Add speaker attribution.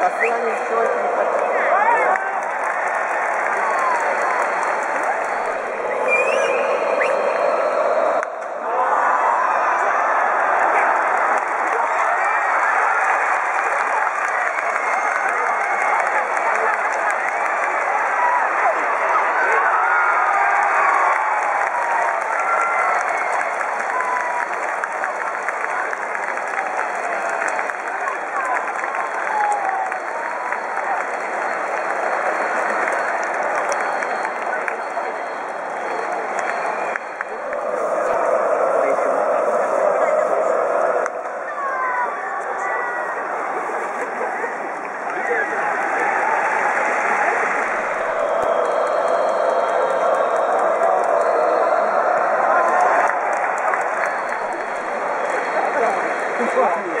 Speaker 1: со всеми все очень
Speaker 2: Esportivo.